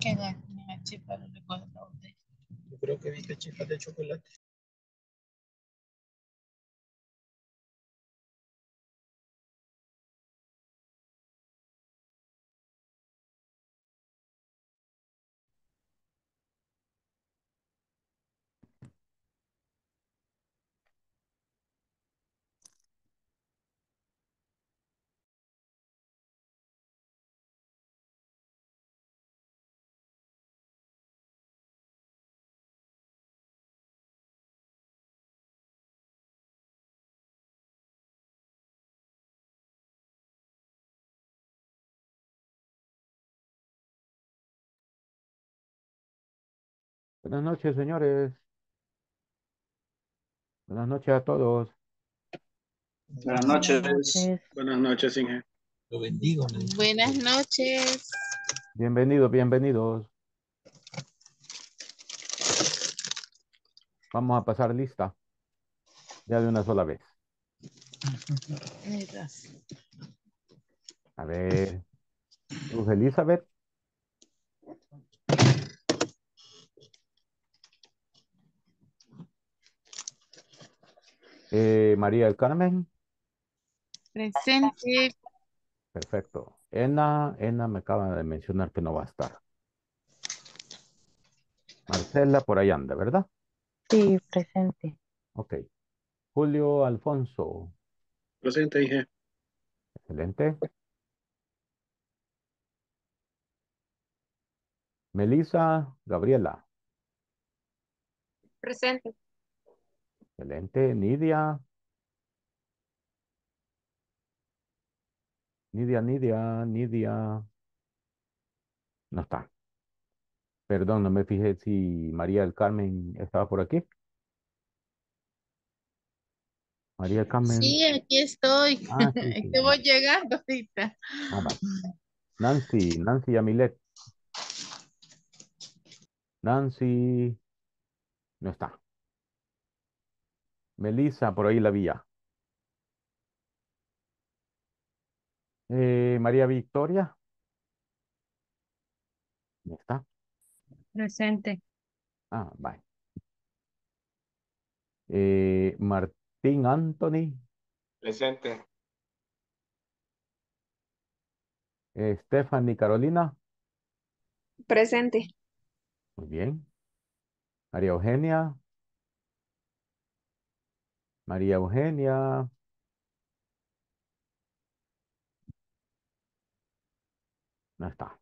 Que la, la chipa no botella. Yo creo que viste chispas de chocolate. Buenas noches, señores. Buenas noches a todos. Buenas noches. Buenas noches, Inge. Lo bendigo. Buenas noches. Bienvenidos, bienvenidos. Vamos a pasar lista. Ya de una sola vez. A ver. Luz Elizabeth. Eh, María del Carmen. Presente. Perfecto. Ena, Ena me acaba de mencionar que no va a estar. Marcela por ahí anda, ¿verdad? Sí, presente. Ok. Julio Alfonso. Presente, Inge. Excelente. Melissa Gabriela. Presente. Excelente. Nidia. Nidia, Nidia, Nidia. No está. Perdón, no me fijé si María del Carmen estaba por aquí. María del Carmen. Sí, aquí estoy. Ah, sí, sí. voy llegando ahorita. Ah. Nancy, Nancy Yamilet. Nancy. No está. Melissa, por ahí la vía. Eh, María Victoria. No está. Presente. Ah, bye. Eh, Martín Anthony. Presente. Eh, Stephanie Carolina. Presente. Muy bien. María Eugenia. María Eugenia. No está.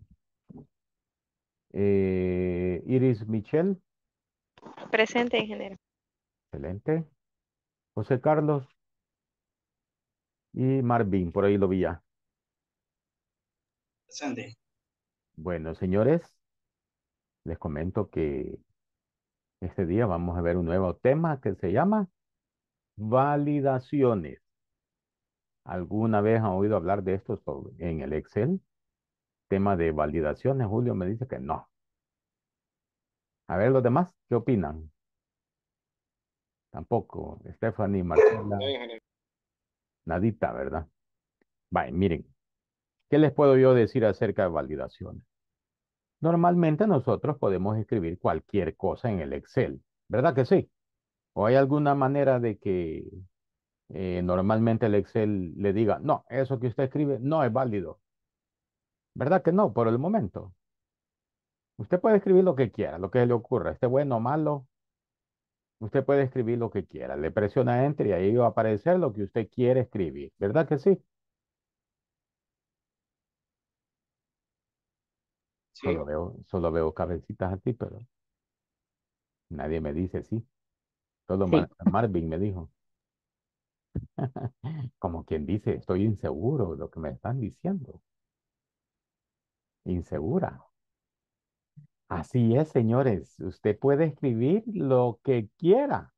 Eh, Iris Michelle. Presente, ingeniero. Excelente. José Carlos. Y Marvin, por ahí lo vi ya. Presente. Bueno, señores, les comento que este día vamos a ver un nuevo tema que se llama validaciones. ¿Alguna vez han oído hablar de esto sobre- en el Excel? Tema de validaciones. Julio me dice que no. A ver, los demás, ¿qué opinan? Tampoco. Stephanie, Marcela, nadita, ¿verdad? Vale, miren. ¿Qué les puedo yo decir acerca de validaciones? Normalmente nosotros podemos escribir cualquier cosa en el Excel, ¿verdad que sí? ¿O hay alguna manera de que eh, normalmente el Excel le diga, no, eso que usted escribe no es válido? ¿Verdad que no? Por el momento. Usted puede escribir lo que quiera, lo que le ocurra, esté bueno o malo. Usted puede escribir lo que quiera. Le presiona Enter y ahí va a aparecer lo que usted quiere escribir. ¿Verdad que sí? Solo veo, solo veo cabecitas así, pero nadie me dice sí. Solo Sí. Mar- Marvin me dijo. Como quien dice, estoy inseguro de lo que me están diciendo. Insegura. Así es, señores. Usted puede escribir lo que quiera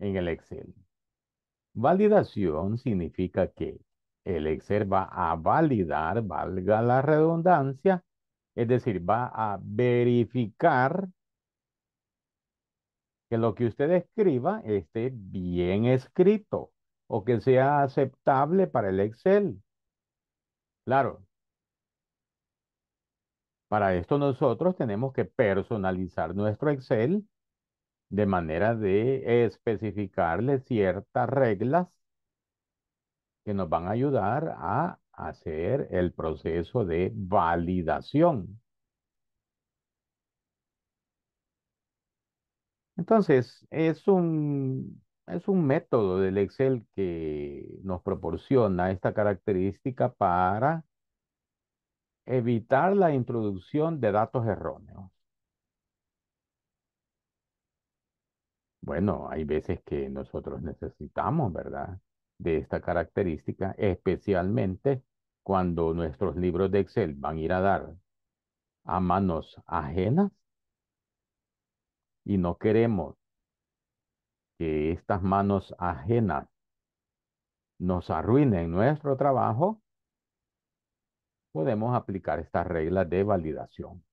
en el Excel. Validación significa que el Excel va a validar, valga la redundancia, es decir, va a verificar que lo que usted escriba esté bien escrito o que sea aceptable para el Excel. Claro. Para esto nosotros tenemos que personalizar nuestro Excel de manera de especificarle ciertas reglas que nos van a ayudar a hacer el proceso de validación. Entonces, es un, es un método del Excel que nos proporciona esta característica para evitar la introducción de datos erróneos. Bueno, hay veces que nosotros necesitamos, ¿verdad? De esta característica, especialmente cuando nuestros libros de Excel van a ir a dar a manos ajenas y no queremos que estas manos ajenas nos arruinen nuestro trabajo, podemos aplicar estas reglas de validación.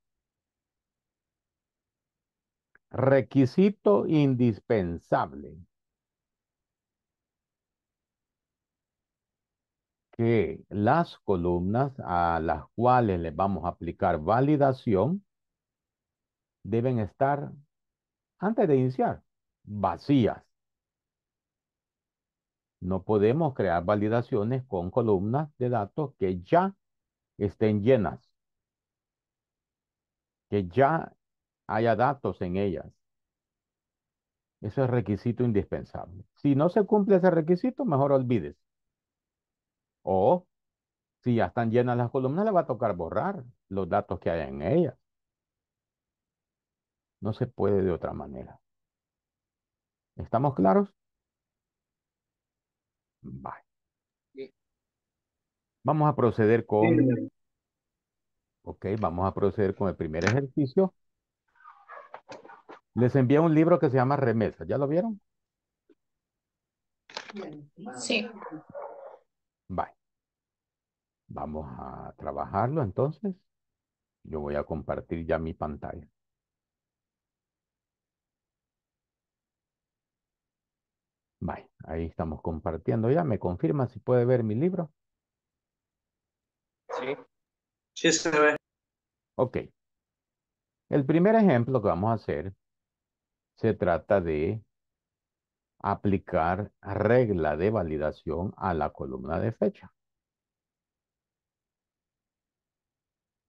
Requisito indispensable. Que las columnas a las cuales le vamos a aplicar validación deben estar, antes de iniciar, vacías. No podemos crear validaciones con columnas de datos que ya estén llenas. Que ya haya datos en ellas. Eso es requisito indispensable. Si no se cumple ese requisito, mejor olvides. O si ya están llenas las columnas, le va a tocar borrar los datos que hay en ellas. No se puede de otra manera. ¿Estamos claros? Bye. Vamos a proceder con... Ok, vamos a proceder con el primer ejercicio. Les envié un libro que se llama Remesa. ¿Ya lo vieron? Sí. Bye. Vamos a trabajarlo entonces. Yo voy a compartir ya mi pantalla. Bye. Ahí estamos compartiendo ya. ¿Me confirma si puede ver mi libro? Sí. Sí se ve. Ok. El primer ejemplo que vamos a hacer se trata de aplicar regla de validación a la columna de fecha.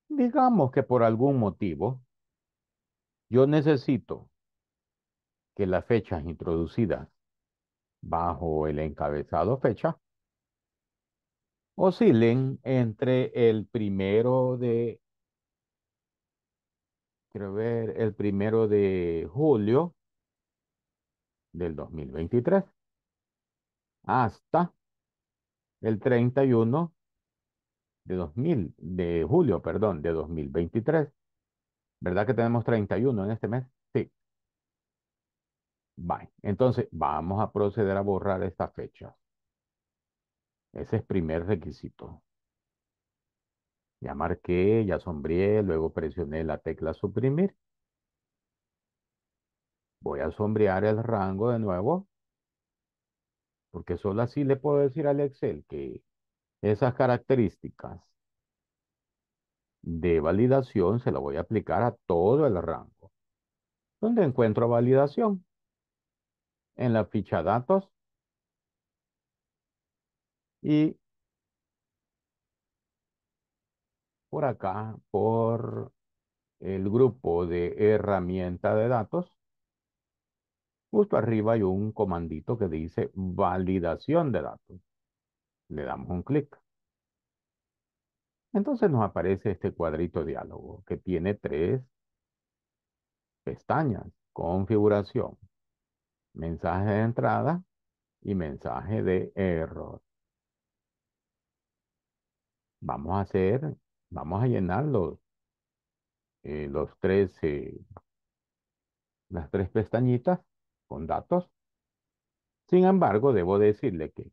Digamos que por algún motivo yo necesito que las fechas introducidas bajo el encabezado fecha oscilen entre el primero de, quiero ver, el primero de julio del 2023 hasta el 31 de 2000, de julio, perdón, de 2023. ¿Verdad que tenemos 31 en este mes? Entonces, vamos a proceder a borrar esta fecha. Ese es primer requisito. Ya marqué, ya sombreé, luego presioné la tecla suprimir. Voy a sombrear el rango de nuevo. Porque solo así le puedo decir al Excel que esas características de validación se lo voy a aplicar a todo el rango. ¿Dónde encuentro validación? En la ficha datos. Y por acá, por el grupo de herramienta de datos, Justo arriba hay un comandito que dice validación de datos. Le damos un clic. Entonces nos aparece este cuadrito diálogo que tiene tres pestañas. Configuración, mensaje de entrada y mensaje de error. Vamos a hacer, vamos a llenar los, eh, los tres, eh, las tres pestañitas con datos. Sin embargo, debo decirle que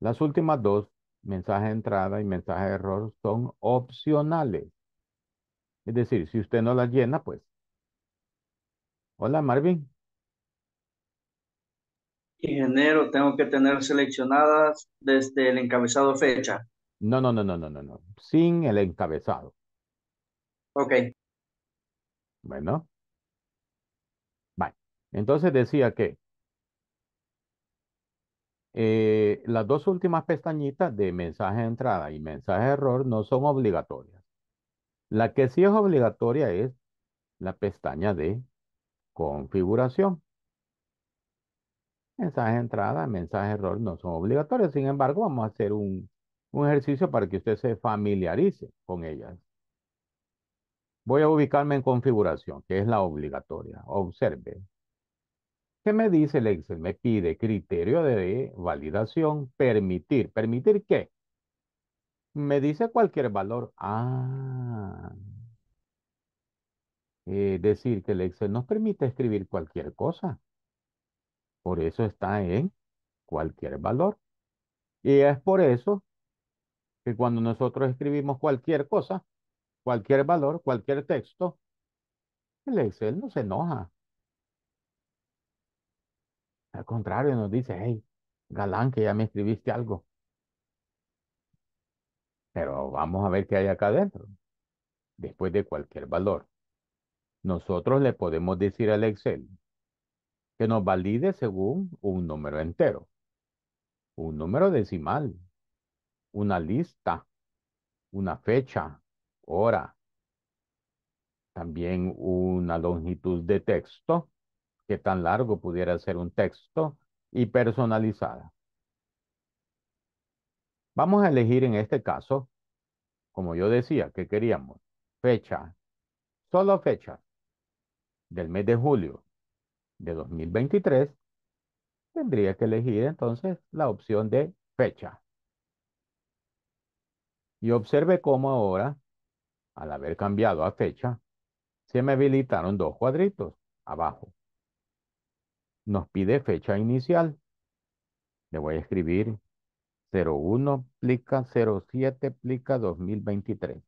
las últimas dos, mensaje de entrada y mensaje de error, son opcionales. Es decir, si usted no las llena, pues. Hola, Marvin. Ingeniero, tengo que tener seleccionadas desde el encabezado fecha. No, no, no, no, no, no, no. Sin el encabezado. Ok. Bueno. Vale. Entonces decía que eh, las dos últimas pestañitas de mensaje de entrada y mensaje de error no son obligatorias. La que sí es obligatoria es la pestaña de configuración. Mensaje de entrada, mensaje error no son obligatorios. Sin embargo, vamos a hacer un, ejercicio para que usted se familiarice con ellas. Voy a ubicarme en configuración, que es la obligatoria. Observe. ¿Qué me dice el Excel? Me pide criterio de validación, permitir. ¿Permitir qué? Me dice cualquier valor. Ah. Es decir, que el Excel nos permite escribir cualquier cosa. Por eso está en cualquier valor. Y es por eso que cuando nosotros escribimos cualquier cosa, cualquier valor, cualquier texto, el Excel no se enoja. Al contrario, nos dice, hey, galán, que ya me escribiste algo. Pero vamos a ver qué hay acá adentro. Después de cualquier valor. Nosotros le podemos decir al Excel que nos valide según un número entero, un número decimal, una lista, una fecha, hora, también una longitud de texto, que tan largo pudiera ser un texto, y personalizada. Vamos a elegir en este caso, como yo decía, que queríamos fecha, solo fecha del mes de julio de 2023, tendría que elegir entonces la opción de fecha. Y observe cómo ahora, al haber cambiado a fecha, se me habilitaron dos cuadritos abajo. Nos pide fecha inicial. Le voy a escribir 01 plica 07 plica 2023.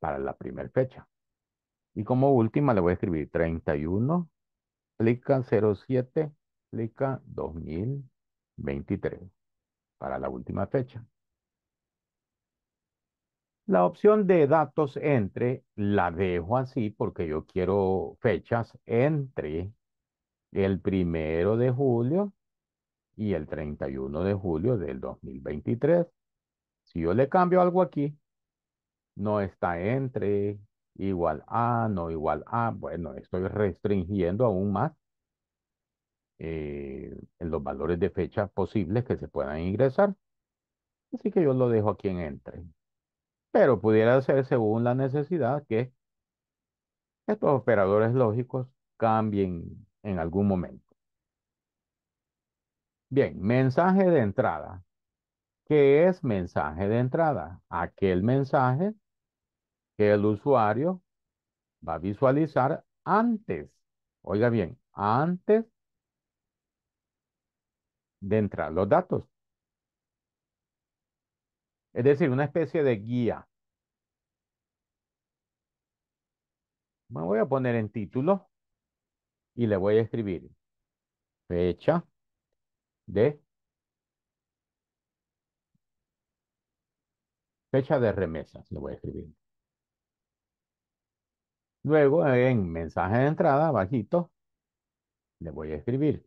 Para la primera fecha. Y como última le voy a escribir 31 plica 07 plica 2023. Para la última fecha. La opción de datos entre la dejo así porque yo quiero fechas entre el primero de julio y el 31 de julio del 2023. Si yo le cambio algo aquí, no está entre, igual a, no igual a, bueno, estoy restringiendo aún más eh, los valores de fecha posibles que se puedan ingresar. Así que yo lo dejo aquí en entre. Pero pudiera ser según la necesidad que estos operadores lógicos cambien en algún momento. Bien, mensaje de entrada. ¿Qué es mensaje de entrada? Aquel mensaje que el usuario va a visualizar antes, oiga bien, antes de entrar los datos. Es decir, una especie de guía. Me voy a poner en título y le voy a escribir fecha de fecha de remesas, le voy a escribir. Luego en mensaje de entrada, bajito, le voy a escribir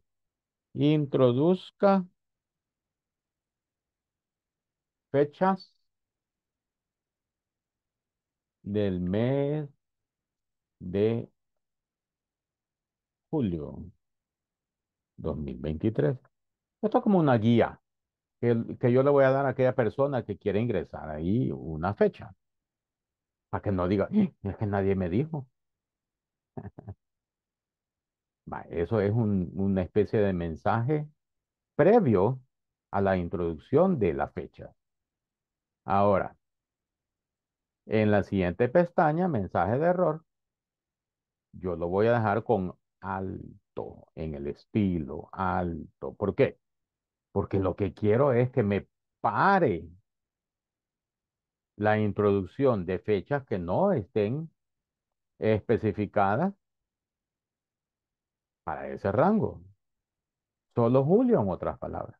introduzca fechas del mes de julio 2023. Esto es como una guía que, que, yo le voy a dar a aquella persona que quiere ingresar ahí una fecha. Para que no diga, ¡Eh! es que nadie me dijo. Eso es un, una especie de mensaje previo a la introducción de la fecha. Ahora, en la siguiente pestaña, mensaje de error, yo lo voy a dejar con alto, en el estilo alto. ¿Por qué? Porque lo que quiero es que me pare la introducción de fechas que no estén especificadas para ese rango. Solo Julio, en otras palabras.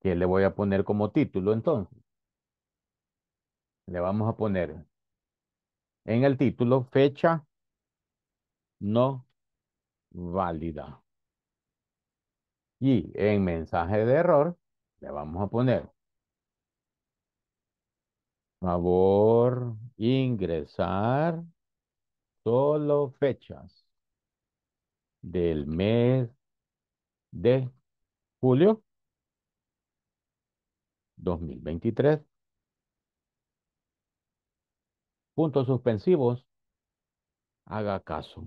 ¿Qué le voy a poner como título entonces? le vamos a poner en el título fecha no válida. Y en mensaje de error le vamos a poner favor ingresar solo fechas del mes de julio 2023. Puntos suspensivos. Haga caso.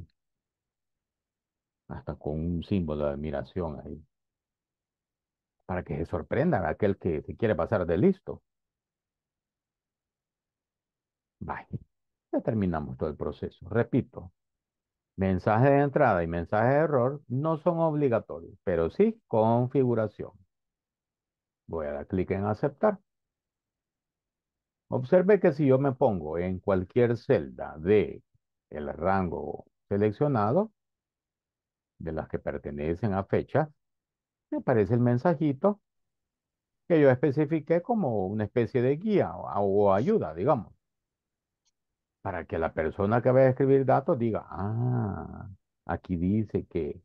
Hasta con un símbolo de admiración ahí. Para que se sorprenda aquel que se quiere pasar de listo. Bye. Terminamos todo el proceso. Repito. Mensaje de entrada y mensaje de error no son obligatorios, pero sí configuración. Voy a dar clic en aceptar. Observe que si yo me pongo en cualquier celda de el rango seleccionado, de las que pertenecen a fecha, me aparece el mensajito que yo especifiqué como una especie de guía o, ayuda, digamos. Para que la persona que vaya a escribir datos diga, ah, aquí dice que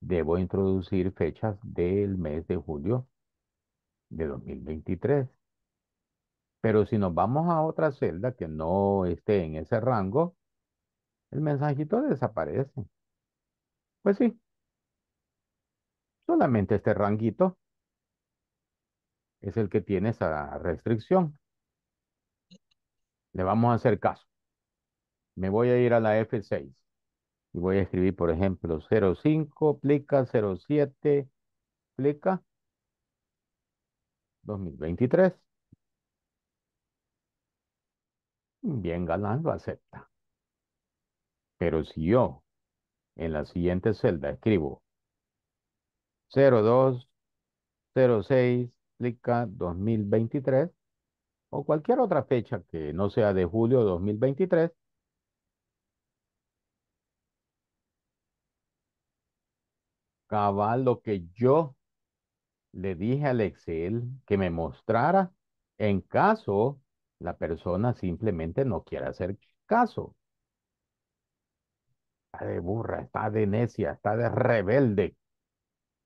debo introducir fechas del mes de julio de 2023. Pero si nos vamos a otra celda que no esté en ese rango, el mensajito desaparece. Pues sí. Solamente este ranguito es el que tiene esa restricción. Le vamos a hacer caso. Me voy a ir a la F6 y voy a escribir, por ejemplo, 05, plica 07, plica 2023. Bien galán lo acepta. Pero si yo en la siguiente celda escribo 02, 06, plica 2023 o cualquier otra fecha que no sea de julio de 2023, cabal lo que yo le dije al Excel que me mostrara en caso la persona simplemente no quiere hacer caso. Está de burra, está de necia, está de rebelde,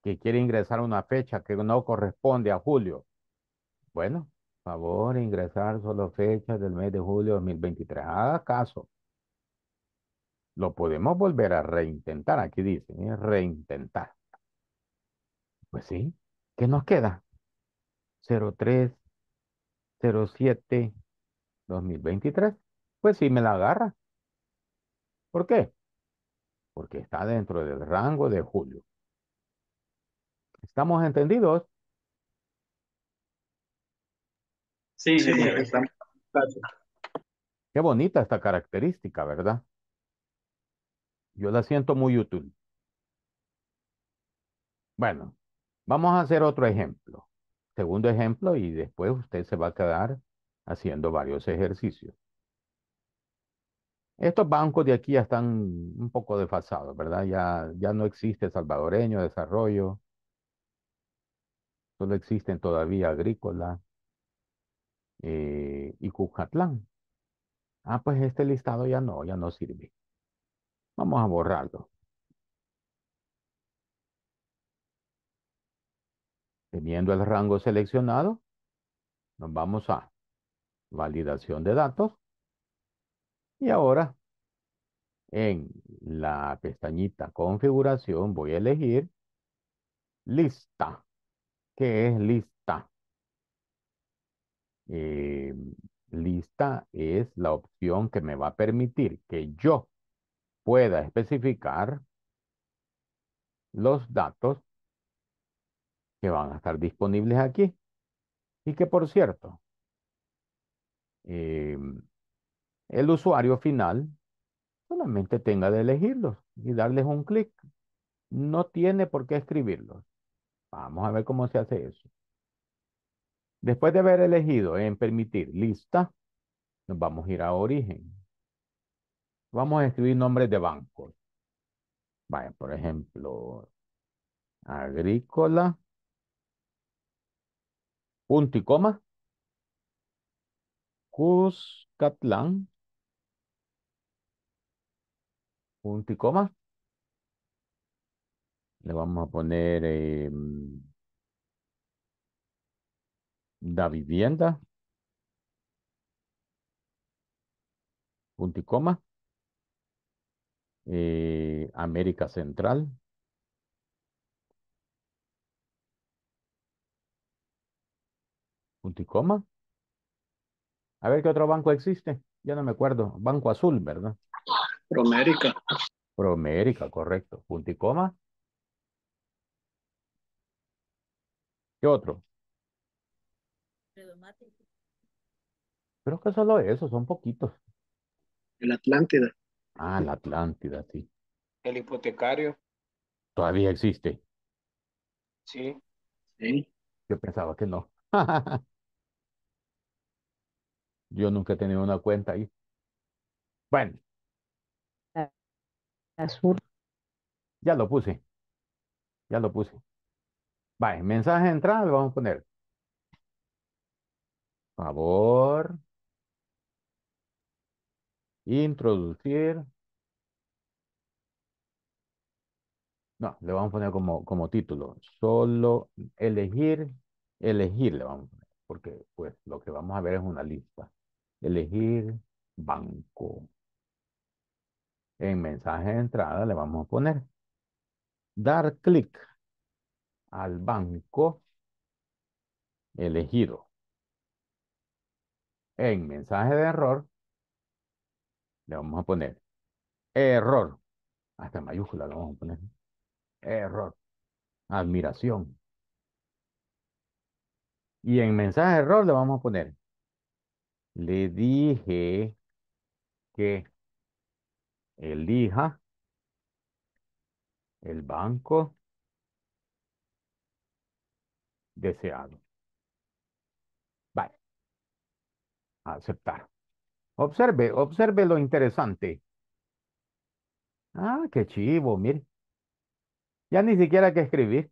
que quiere ingresar una fecha que no corresponde a julio. Bueno, favor, ingresar solo fechas del mes de julio de 2023. Haga caso. Lo podemos volver a reintentar. Aquí dice, ¿eh? reintentar. Pues sí. ¿Qué nos queda? 03, 07, 2023. Pues sí me la agarra. ¿Por qué? Porque está dentro del rango de julio. ¿Estamos entendidos? Sí, sí, estamos. Qué bonita esta característica, ¿verdad? Yo la siento muy útil. Bueno, vamos a hacer otro ejemplo. Segundo ejemplo y después usted se va a quedar haciendo varios ejercicios. Estos bancos de aquí ya están un poco desfasados, ¿verdad? Ya, ya no existe salvadoreño, desarrollo. Solo existen todavía agrícola eh, y Cucatlán. Ah, pues este listado ya no, ya no sirve. Vamos a borrarlo. Teniendo el rango seleccionado, nos vamos a validación de datos. Y ahora, en la pestañita configuración, voy a elegir lista. ¿Qué es lista? Eh, lista es la opción que me va a permitir que yo pueda especificar los datos que van a estar disponibles aquí. Y que por cierto, eh, el usuario final solamente tenga de elegirlos y darles un clic. No tiene por qué escribirlos. Vamos a ver cómo se hace eso. Después de haber elegido en permitir lista, nos vamos a ir a origen. Vamos a escribir nombres de bancos. Vaya, por ejemplo, agrícola, punto coma, Cuscatlán. Punto coma. Le vamos a poner eh, la vivienda. Punto coma. Eh, América Central. Punto y coma. A ver qué otro banco existe. Ya no me acuerdo. Banco Azul, ¿verdad? Promérica. Promérica, correcto. Punto y coma. ¿Qué otro? Creo que solo eso, son poquitos. El Atlántida. Ah, la Atlántida, sí. El hipotecario. Todavía existe. Sí. Sí. Yo pensaba que no. Yo nunca he tenido una cuenta ahí. Bueno, Azul. ya lo puse. Ya lo puse. Vale, mensaje de entrada le vamos a poner. Favor. Introducir. No, le vamos a poner como, como título. Solo elegir, elegir le vamos a poner. Porque pues lo que vamos a ver es una lista. Elegir banco. En mensaje de entrada le vamos a poner. Dar clic al banco elegido. En mensaje de error le vamos a poner error. Hasta mayúscula le vamos a poner. Error. Admiración. Y en mensaje de error le vamos a poner. Le dije que elija el banco deseado. Vale. Aceptar. Observe, observe lo interesante. Ah, qué chivo, mire. Ya ni siquiera hay que escribir.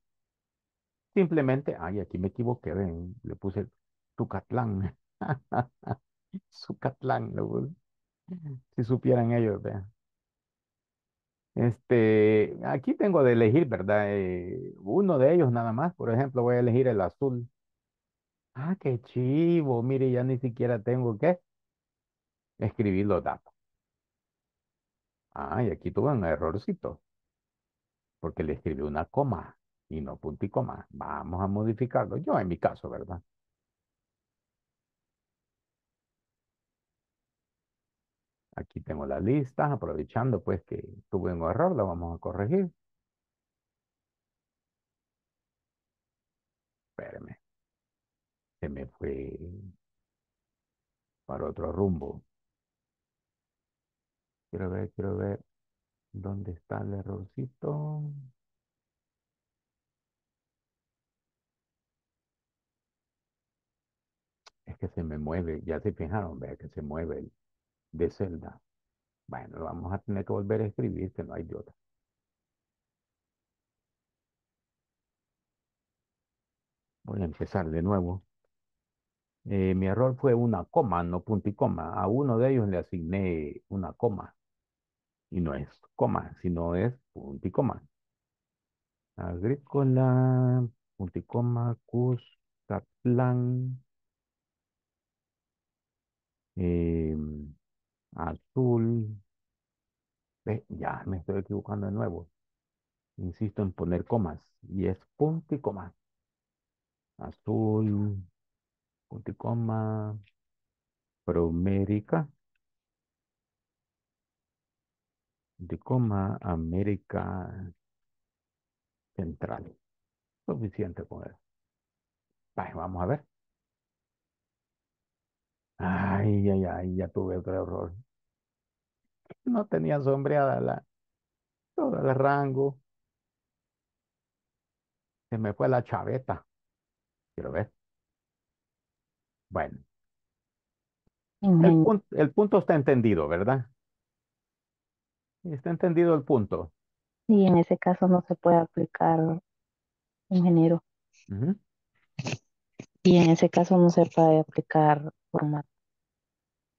Simplemente, ay, aquí me equivoqué, ven, le puse Tucatlán. Zucatlán, puse. Si supieran ellos, vean. Este, aquí tengo de elegir, ¿verdad? Eh, uno de ellos nada más, por ejemplo, voy a elegir el azul. Ah, qué chivo, mire, ya ni siquiera tengo que escribir los datos. Ah, y aquí tuve un errorcito, porque le escribí una coma y no punto y coma. Vamos a modificarlo, yo en mi caso, ¿verdad? Aquí tengo la lista, aprovechando pues que tuve un error, lo vamos a corregir. Espérame. Se me fue para otro rumbo. Quiero ver, quiero ver dónde está el errorcito. Es que se me mueve, ya se fijaron, vea que se mueve el, de celda. Bueno, vamos a tener que volver a escribir, que no hay de otra. Voy a empezar de nuevo. Eh, mi error fue una coma, no punto y coma. A uno de ellos le asigné una coma. Y no es coma, sino es punto y coma. Agrícola, punto y coma, Cuscatlán. Eh, azul. Ve, ya me estoy equivocando de nuevo. Insisto en poner comas. Y es punto y coma. Azul. Punto y coma. Promérica. Y coma. América Central. Suficiente con eso. vamos a ver. Ay, ay, ay, ya tuve otro error. No tenía sombreada la, todo el rango. Se me fue la chaveta. Quiero ver. Bueno. El punto, el punto está entendido, ¿verdad? Está entendido el punto. Y en ese caso no se puede aplicar ingeniero. Ujú. Y en ese caso no se puede aplicar formato.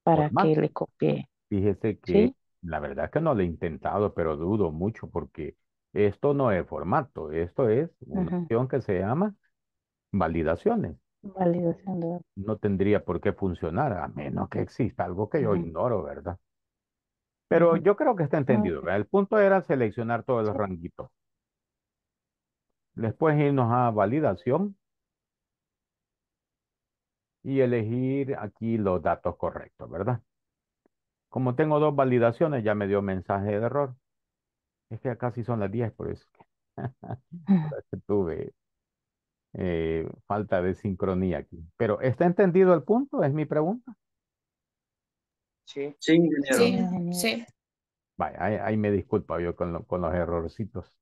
Para que le copie. Fíjese que Sí. la verdad que no lo he intentado, pero dudo mucho porque esto no es formato, esto es una opción que se llama validaciones. Validación de. No tendría por qué funcionar a menos que exista algo que yo ignoro, ¿verdad? Pero yo creo que está entendido, ok. ¿verdad? El punto era seleccionar todos los ranguitos. Después irnos a validación y elegir aquí los datos correctos, ¿verdad? Como tengo dos validaciones, ya me dio mensaje de error. Es que ya casi son las 10, por eso que, tuve eh, falta de sincronía aquí. Pero ¿está entendido el punto? Es mi pregunta. Sí. Sí, ingeniero. Sí. Vaya, ahí, ahí me disculpa yo con, lo- con los errorcitos.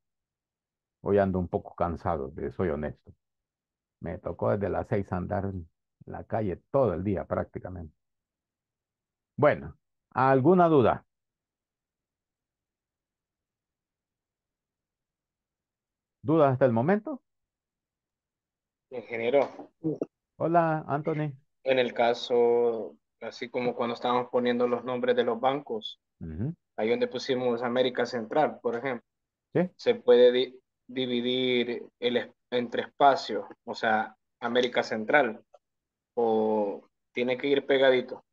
Hoy ando un poco cansado, soy honesto. Me tocó desde las 6 andar la calle todo el día prácticamente. Bueno, ¿alguna duda? ¿Dudas hasta el momento? Ingeniero, Hola, Anthony. en el caso, así como cuando estábamos poniendo los nombres de los bancos, ahí donde pusimos América Central, por ejemplo, Sí. se puede di- dividir el, entre espacios, o sea, América Central, o tiene que ir pegadito.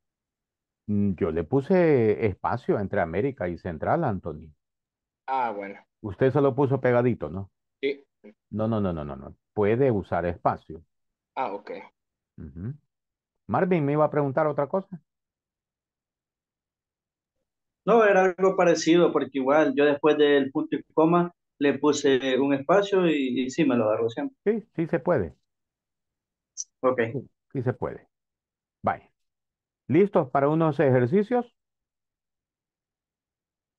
Mm, Yo le puse espacio entre América y Central, Anthony. Ah, bueno, Usted se lo puso pegadito, ¿no? sí. No, no, no, no, no, no. Puede usar espacio. Ah, ok. Marvin, ¿me iba a preguntar otra cosa? No, era algo parecido, porque igual yo después del punto y coma le puse un espacio y, y sí me lo agarró siempre. Sí, sí se puede. Ok. Sí, se puede. Vaya. ¿Listos para unos ejercicios?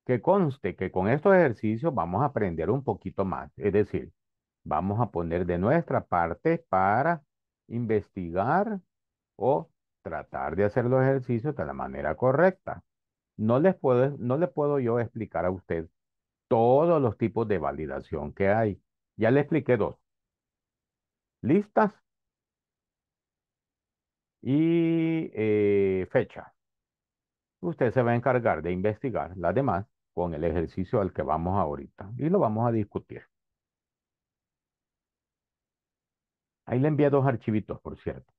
Que conste que con estos ejercicios vamos a aprender un poquito más. Es decir, vamos a poner de nuestra parte para investigar o tratar de hacer los ejercicios de la manera correcta. No les puedo, no le puedo yo explicar a usted todos los tipos de validación que hay. Ya le expliqué dos. ¿Listas? Y eh, fecha. Usted se va a encargar de investigar las demás con el ejercicio al que vamos ahorita y lo vamos a discutir. Ahí le envié dos archivitos, por cierto.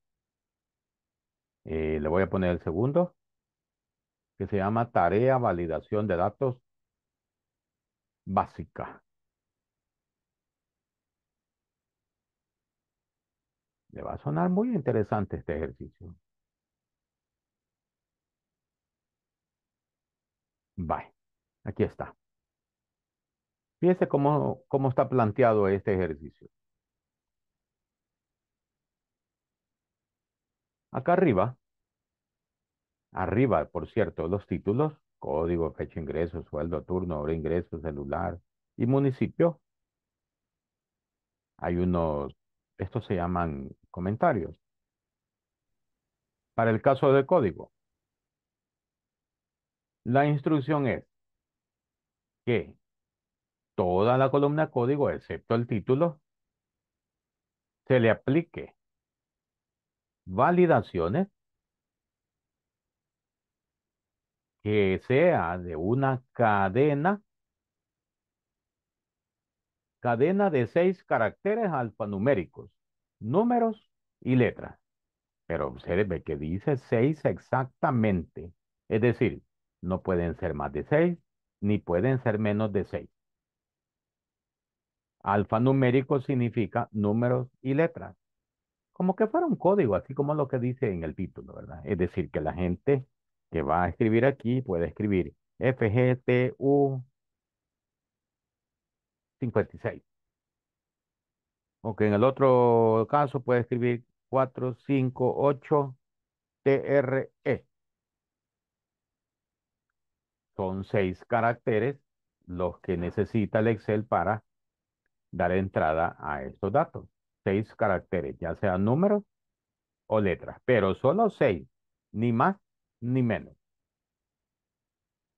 Eh, le voy a poner el segundo, que se llama Tarea Validación de Datos Básica. Le va a sonar muy interesante este ejercicio. Bye. Aquí está. Fíjese cómo, cómo está planteado este ejercicio. Acá arriba, arriba, por cierto, los títulos, código, fecha de ingreso, sueldo, turno, hora ingreso, celular y municipio. Hay unos, estos se llaman comentarios. Para el caso de código, la instrucción es que toda la columna código, excepto el título, se le aplique validaciones que sea de una cadena, cadena de seis caracteres alfanuméricos, números y letras. Pero observe que dice seis exactamente. Es decir, no pueden ser más de seis, ni pueden ser menos de seis. Alfanumérico significa números y letras. Como que fuera un código, así como lo que dice en el título, ¿verdad? Es decir, que la gente que va a escribir aquí puede escribir FGTU 56. O que en el otro caso puede escribir 458 TRE. Son seis caracteres los que necesita el Excel para dar entrada a estos datos. Seis caracteres, ya sean números o letras, pero solo seis, ni más ni menos.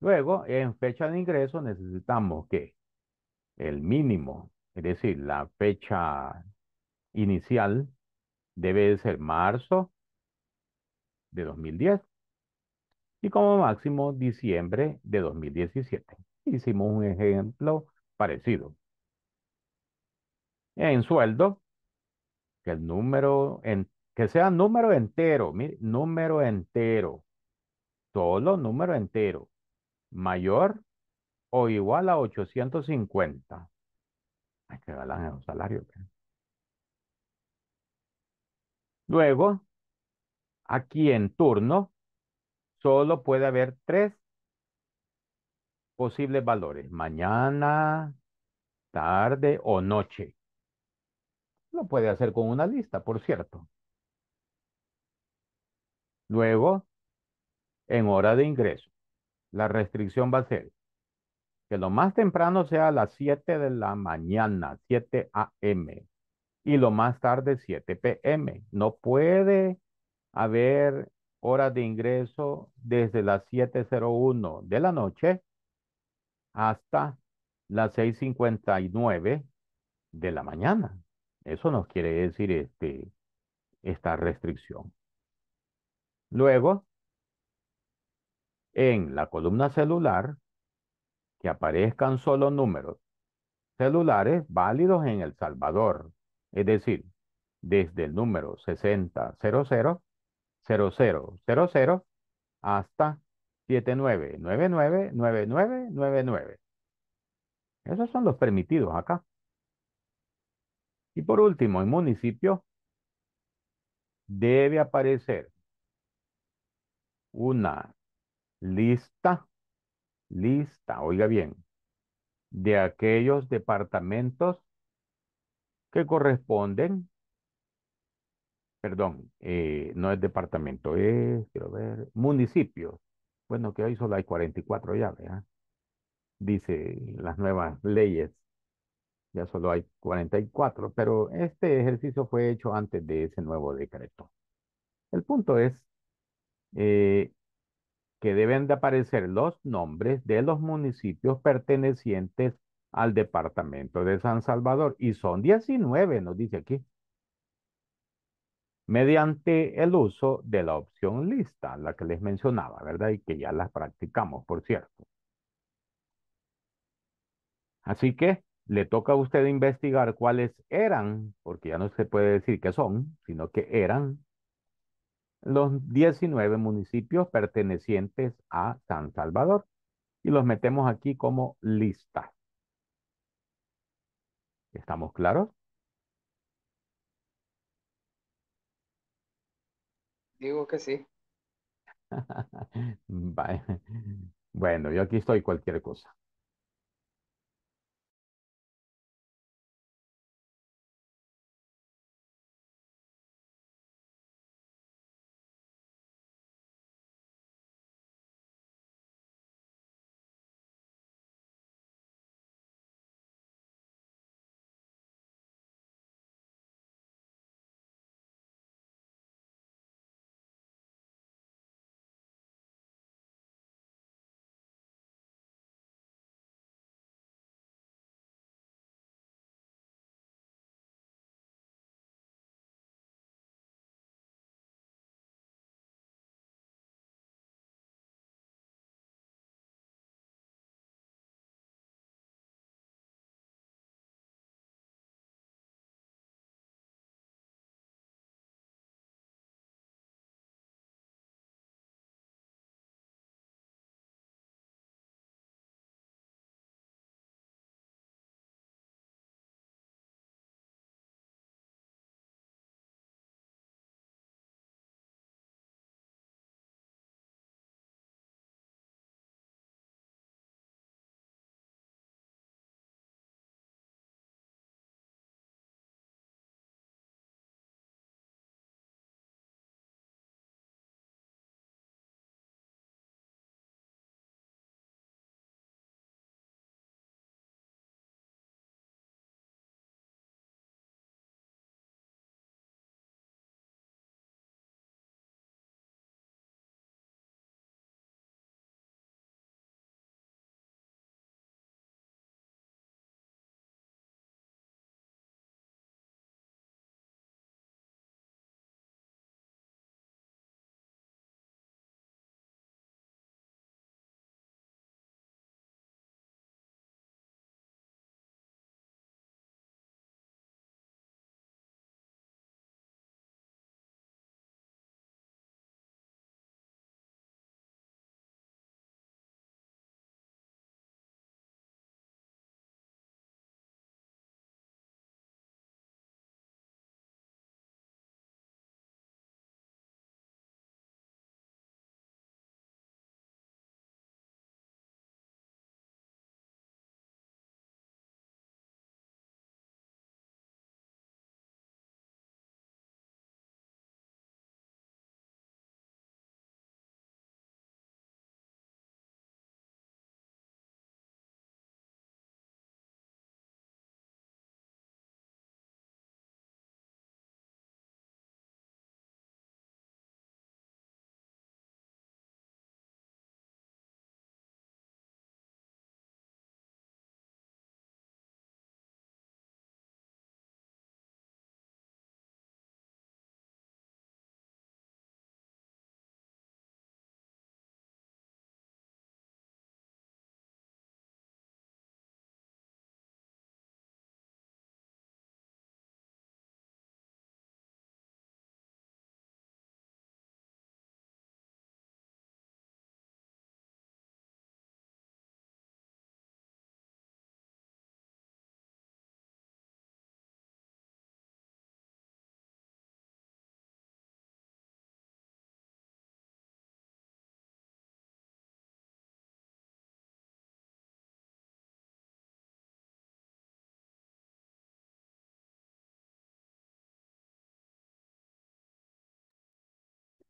Luego, en fecha de ingreso necesitamos que el mínimo, es decir, la fecha inicial debe de ser marzo de 2010. Y como máximo diciembre de 2017. Hicimos un ejemplo parecido. En sueldo, que el número, en, que sea número entero, mire, número entero, solo número entero, mayor o igual a 850. Hay que ganar el salario. pues. Luego, aquí en turno, solo puede haber tres posibles valores, mañana, tarde o noche. Lo puede hacer con una lista, por cierto. Luego, en hora de ingreso, la restricción va a ser que lo más temprano sea a las 7 de la mañana, 7 a.m. Y lo más tarde, 7 p.m. No puede haber horas de ingreso desde las 7.01 de la noche hasta las 6.59 de la mañana. Eso nos quiere decir este, esta restricción. Luego, en la columna celular, que aparezcan solo números celulares válidos en El Salvador, es decir, desde el número 6000 0000 hasta 79999999. Esos son los permitidos acá. Y por último, en municipio debe aparecer una lista, lista, oiga bien, de aquellos departamentos que corresponden, perdón, eh, no es departamento, es, quiero ver, municipio. Bueno, que hoy solo hay 44 ya, ¿verdad? Dice las nuevas leyes, ya solo hay 44, pero este ejercicio fue hecho antes de ese nuevo decreto. El punto es eh, que deben de aparecer los nombres de los municipios pertenecientes al departamento de San Salvador. Y son 19, nos dice aquí. Mediante el uso de la opción lista, la que les mencionaba, ¿verdad? Y que ya las practicamos, por cierto. Así que le toca a usted investigar cuáles eran, porque ya no se puede decir que son, sino que eran los 19 municipios pertenecientes a San Salvador. Y los metemos aquí como lista. ¿Estamos claros? Digo que sí. Bueno, yo aquí estoy cualquier cosa.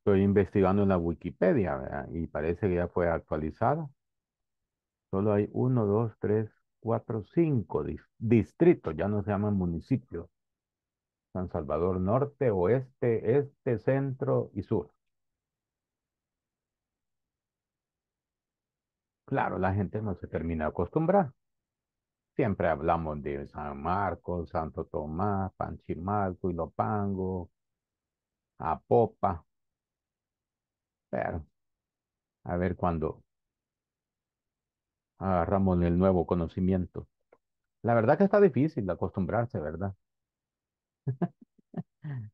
Estoy investigando en la Wikipedia. Y parece que ya fue actualizada. Solo hay uno, dos, tres, cuatro, cinco dis- distritos, ya no se llaman municipios. San Salvador Norte, Oeste, Este, Centro y Sur. Claro, la gente no se termina de acostumbrar. Siempre hablamos de San Marcos, Santo Tomás, Panchimalco, Ilopango, Apopa. Pero, a ver cuándo agarramos el nuevo conocimiento. La verdad que está difícil acostumbrarse, ¿verdad?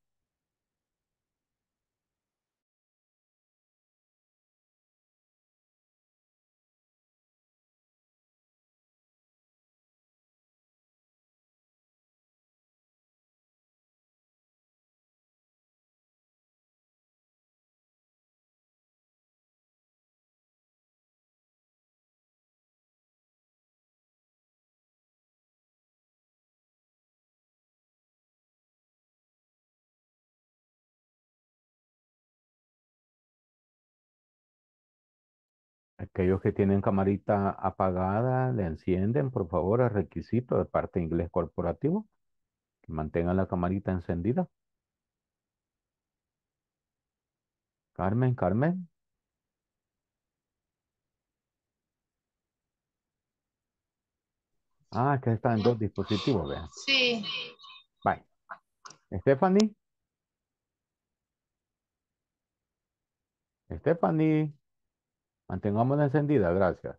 Aquellos que tienen camarita apagada, le encienden, por favor, el requisito de parte de inglés corporativo, que mantengan la camarita encendida. Carmen, Carmen. Ah, que está en dos dispositivos, vean. Sí. Bye. Stephanie. Stephanie. Mantengámosla encendida, gracias.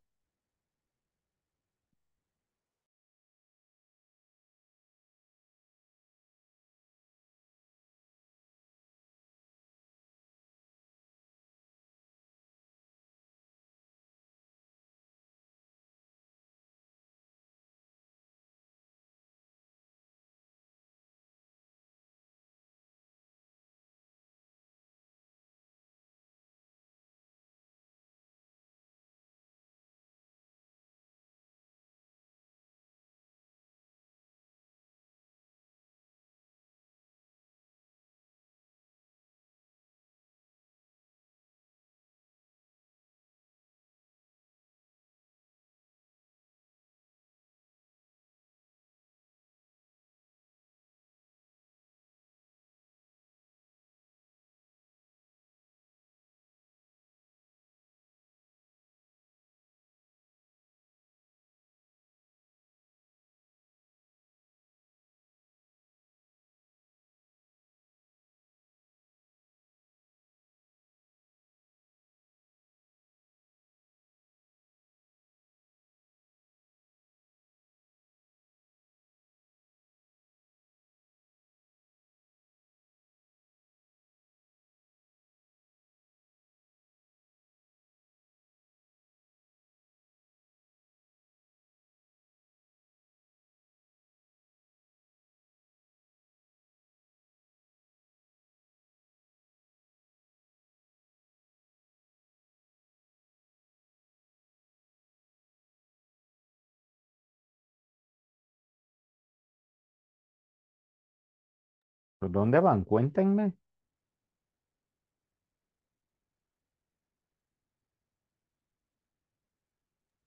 ¿Por dónde van? Cuéntenme.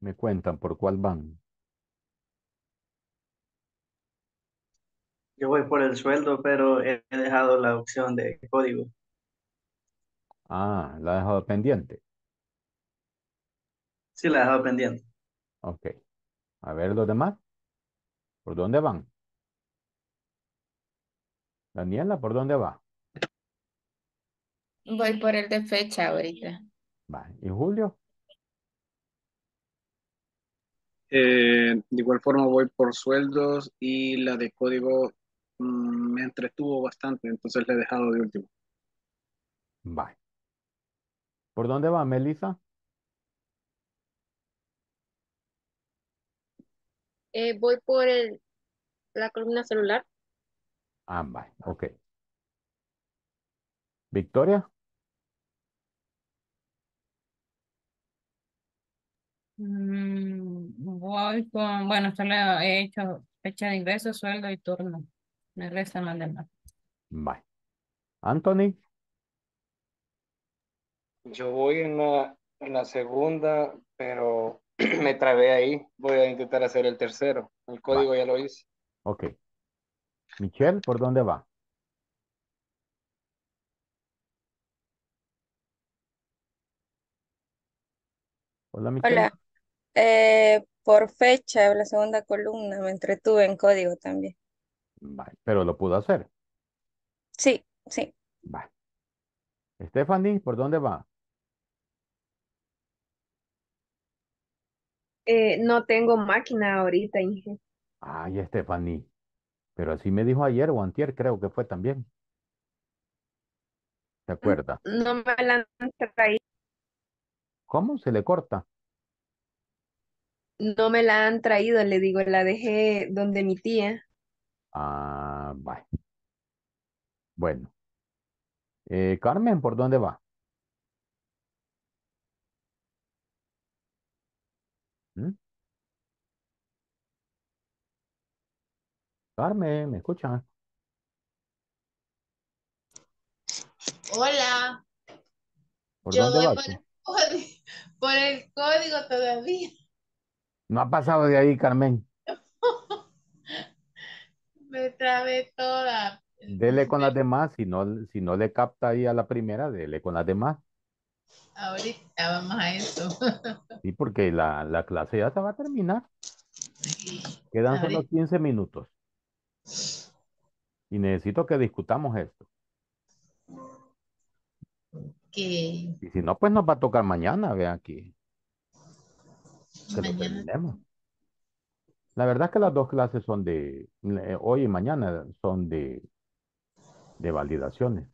Me cuentan por cuál van. Yo voy por el sueldo, pero he he dejado la opción de código. Ah, la he dejado pendiente. Sí, la he dejado pendiente. Ok. A ver los demás. ¿Por dónde van? Daniela, ¿por dónde va? Voy por el de fecha ahorita. Va. ¿Y Julio? Eh, de igual forma voy por sueldos y la de código mm, me entretuvo bastante, entonces la he dejado de último. Va. ¿Por dónde va, Melissa? Eh, voy por el, la columna celular. Ah, va. Ok. Victoria? Mm, voy con, bueno, solo he hecho fecha de ingreso, sueldo y turno. Me restan los demás. Va. Anthony? Yo voy en la, en la segunda, pero me trabé ahí. Voy a intentar hacer el tercero. El código ya lo hice. Ok. Michelle, ¿por dónde va? Hola, Michelle. Hola. Eh, por fecha, la segunda columna, me entretuve en código también. Vale, pero lo pudo hacer. Sí, sí. Vale. Stephanie, ¿por dónde va? Eh, no tengo máquina ahorita, Inge. Ay, Stephanie. Pero así me dijo ayer o antier, creo que fue también. ¿Se acuerda? No me la han traído, ¿Cómo? ¿Se le corta? no me la han traído, le digo, la dejé donde mi tía. Ah, vale. Bueno. Eh, Carmen, ¿por dónde va? ¿Mm? Carmen, ¿me escuchan? Hola. ¿Por Yo dónde voy va? por el, código, por el código todavía. No ha pasado de ahí, Carmen. Me trabé toda. Dele con las demás. Si no, si no le capta ahí a la primera, dele con las demás. Ahorita vamos a eso. Sí, porque la, la clase ya se va a terminar. Quedan solo Ahorita. 15 minutos. Y necesito que discutamos esto. Que Y si no, pues nos va a tocar mañana, vea aquí. Que lo mañana terminemos. La verdad es que las dos clases son de, eh, hoy y mañana son de, de validaciones.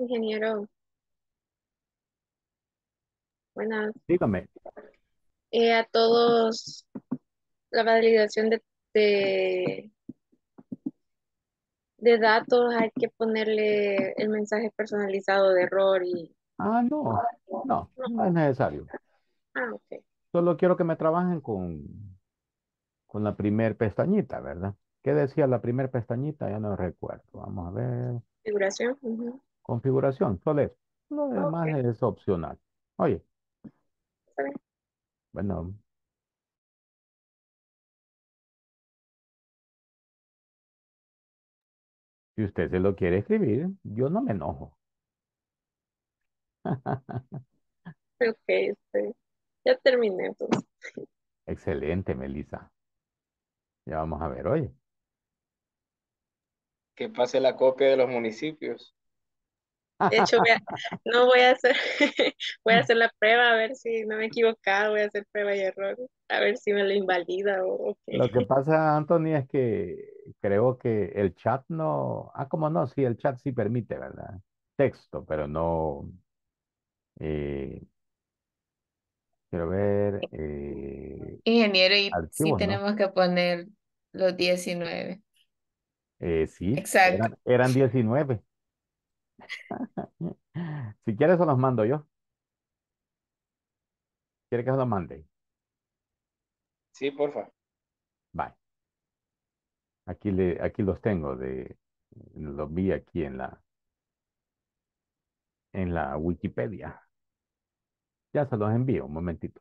Ingeniero, buenas. Dígame. Eh, a todos la validación de, de, de datos hay que ponerle el mensaje personalizado de error y... Ah, no, no, no es necesario. Ah, ok. Solo quiero que me trabajen con, con la primer pestañita, ¿verdad? ¿Qué decía la primer pestañita? Ya no recuerdo. Vamos a ver. Configuración. ujú. Configuración, solo eso. Lo demás Ok. es opcional. Oye, bueno, si usted se lo quiere escribir, yo no me enojo. Ok, este, ya terminé entonces. Excelente, Melissa. Ya vamos a ver, oye. Que pase la copia de los municipios. De hecho, voy a- no voy a hacer, voy a hacer la prueba a ver si no me he equivocado, voy a hacer prueba y error, a ver si me lo invalida o, o qué. Lo que pasa, Anthony, es que creo que el chat no, ah, como no, sí, el chat sí permite, ¿verdad? Texto, pero no, eh, quiero ver, eh, Ingeniero, y sí archivos, ¿no? tenemos que poner los 19. Eh, sí, Exacto. eran, eran 19. Si quieres, se los mando yo. ¿Quiere que se los mande? Sí, porfa. Bye. Aquí, le, aquí los tengo, de, los vi aquí en la, en la Wikipedia. Ya se los envío, un momentito.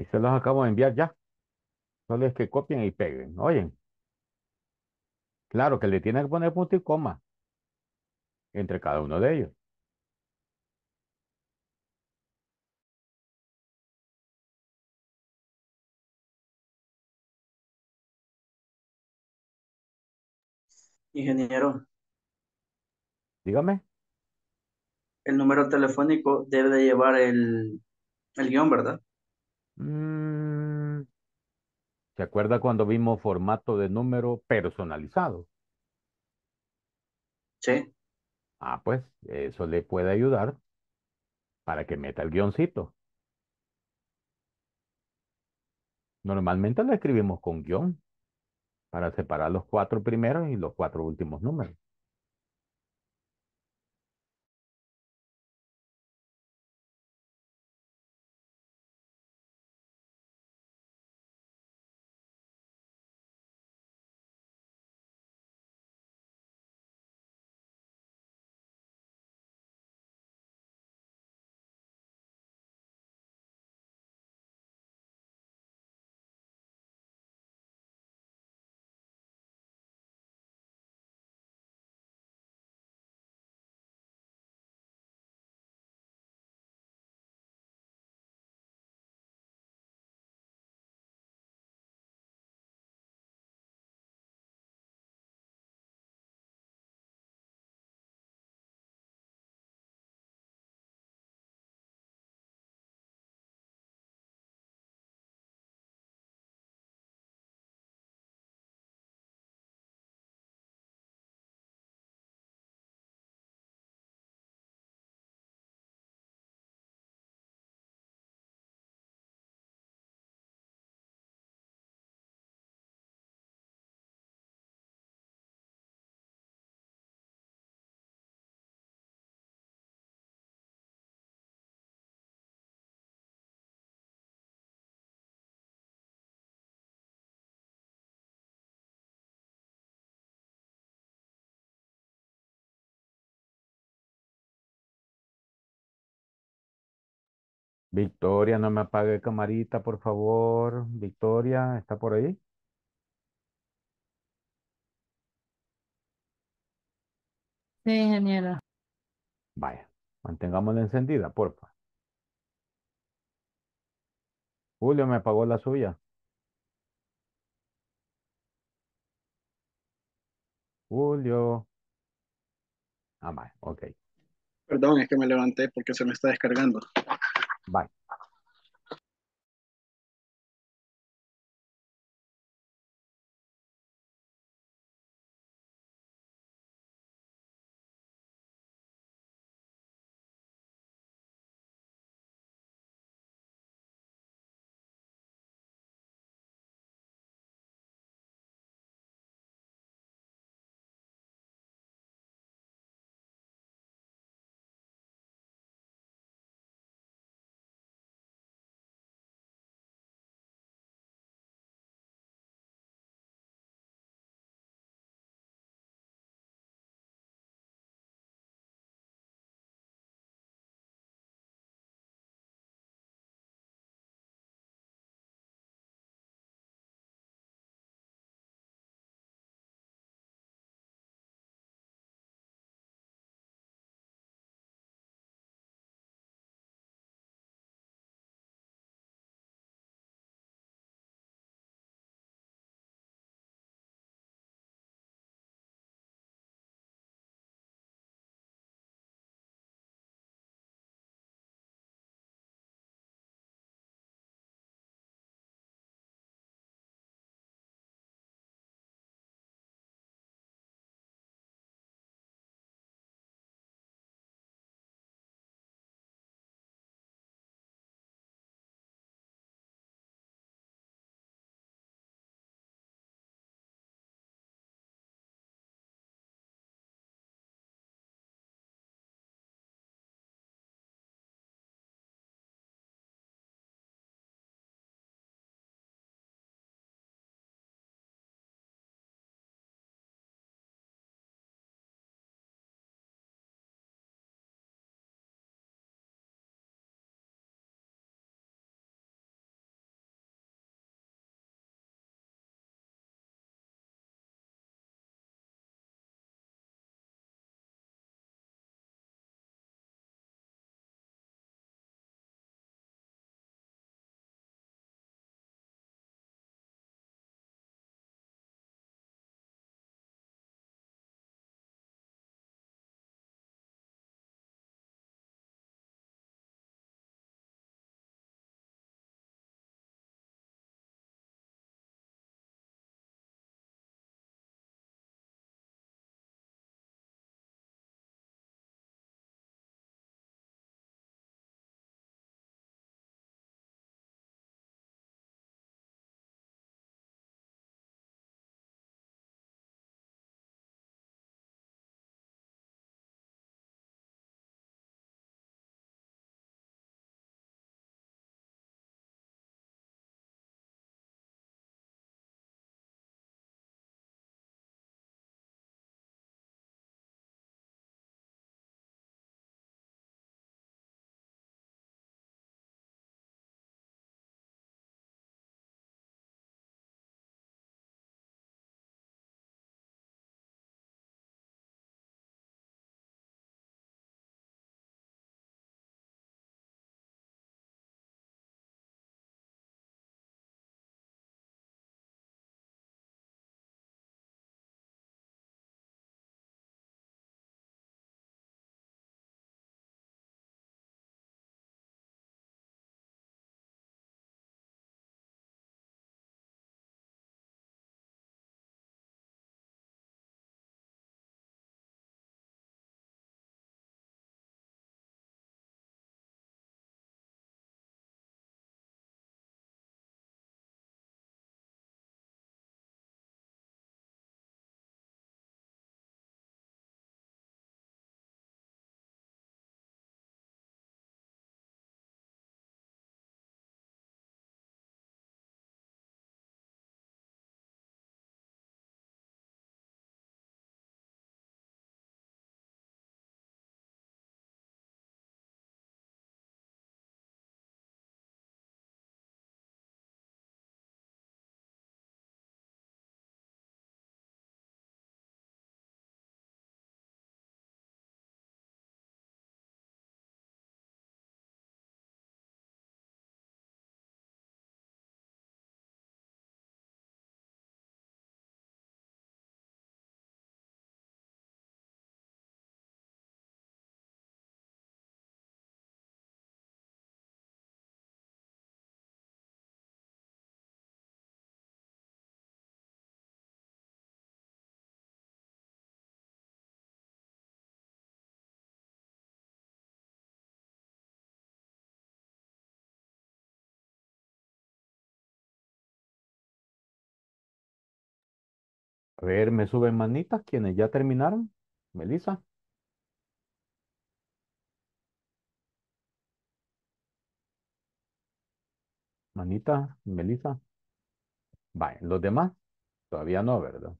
Ahí se los acabo de enviar ya. Solo es que copien y peguen. Oyen. Claro que le tienen que poner punto y coma entre cada uno de ellos. Ingeniero, Dígame. el número telefónico debe de llevar el, el guion, ¿verdad? Mm, ¿se acuerda cuando vimos formato de número personalizado? Sí. Ah, pues eso le puede ayudar para que meta el guioncito. Normalmente lo escribimos con guion para separar los cuatro primeros y los cuatro últimos números. Victoria, no me apague camarita, por favor. Victoria, ¿está por ahí? Sí, ingeniero. Vaya, mantengámosla encendida, porfa. Julio me apagó la suya. Julio. Ah, vaya, ok. Perdón, es que me levanté porque se me está descargando. Bye. A ver, me suben manitas quienes ya terminaron. Melissa. Manita, Melissa. Vale, los demás todavía no, ¿verdad?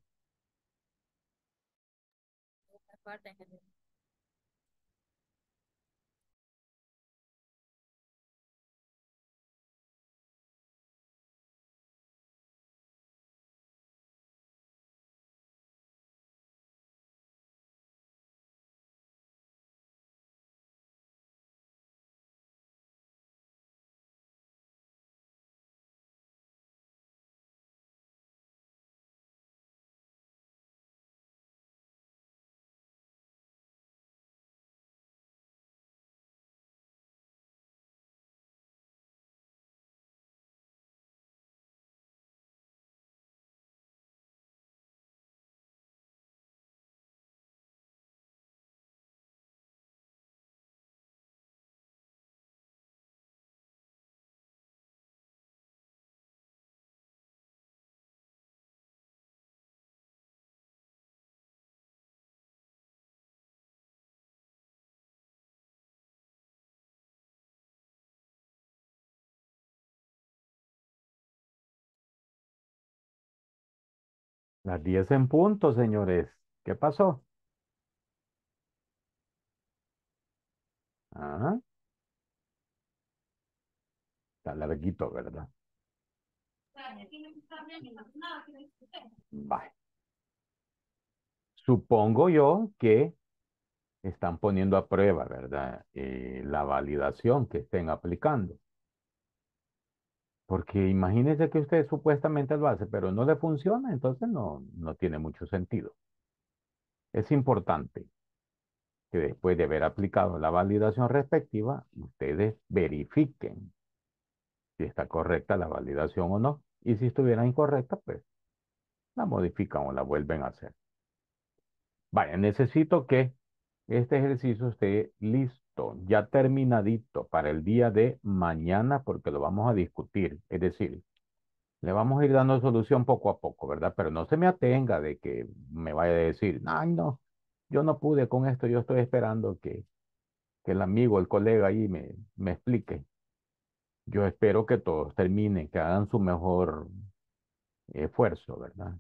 Las 10 en punto, señores. ¿Qué pasó? Ah, está larguito, ¿verdad? Vale. Supongo yo que están poniendo a prueba, ¿verdad? Eh, la validación que estén aplicando. Porque imagínese que usted supuestamente lo hace, pero no le funciona, entonces no, no tiene mucho sentido. Es importante que después de haber aplicado la validación respectiva, ustedes verifiquen si está correcta la validación o no. Y si estuviera incorrecta, pues la modifican o la vuelven a hacer. Vaya, necesito que este ejercicio esté listo, ya terminadito para el día de mañana porque lo vamos a discutir. Es decir, le vamos a ir dando solución poco a poco, ¿verdad? Pero no se me atenga de que me vaya a decir, ay, no, yo no pude con esto, yo estoy esperando que, que el amigo, el colega ahí me, me explique. Yo espero que todos terminen, que hagan su mejor esfuerzo, ¿verdad?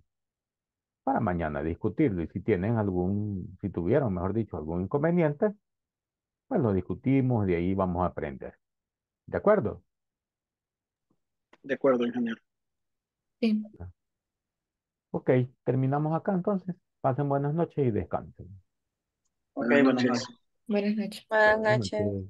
Para mañana discutirlo. Y si tienen algún, si tuvieron, mejor dicho, algún inconveniente, pues lo discutimos, de ahí vamos a aprender. ¿De acuerdo? De acuerdo, ingeniero. Sí. Ok, terminamos acá entonces. Pasen buenas noches y descansen. Ok, Buenas buenas noches. Buenas noches. Buenas Buenas noches. noches.